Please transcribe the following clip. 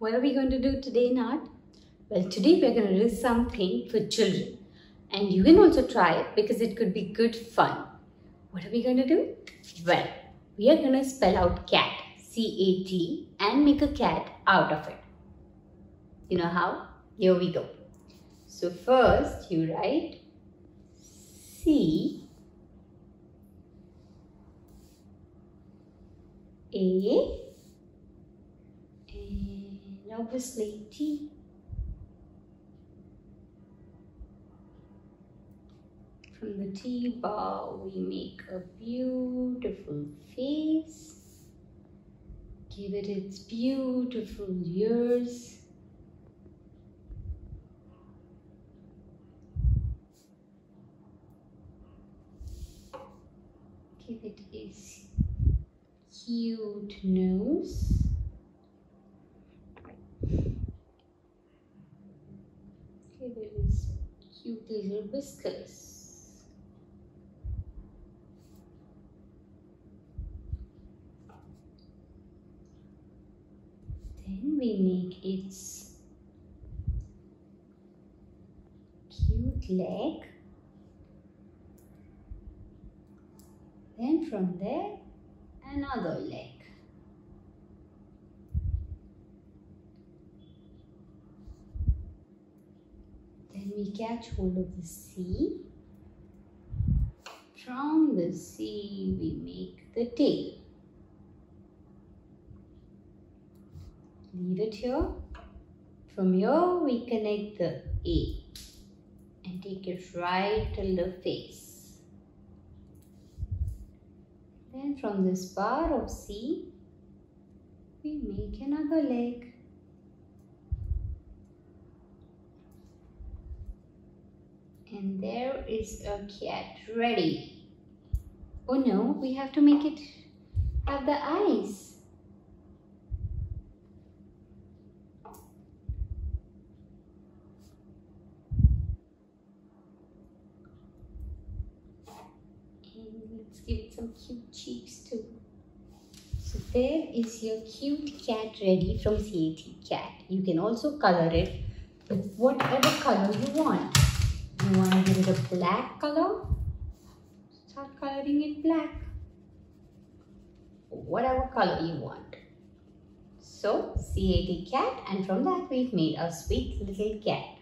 What are we going to do today, Nat? Well, today we're going to do something for children. And you can also try it because it could be good fun. What are we going to do? Well, we are going to spell out cat, C-A-T, and make a cat out of it. You know how? Here we go. So first you write C A obviously T. From the T bar we make a beautiful face. Give it its beautiful ears. Give it its cute nose. Give it its cute little whiskers. Then we make its cute leg. Then from there, another leg. Then we catch hold of the C. From the C, we make the tail. Leave it here. From here, we connect the A and take it right till the face. Then from this bar of C, we make another leg. And there is a cat ready. Oh no, we have to make it have the eyes. And let's give it some cute cheeks too. So there is your cute cat ready from CAT Cat. You can also color it with whatever color you want. It a black color? Start coloring it black. Whatever color you want. So CAT Cat and from that we've made a sweet little cat.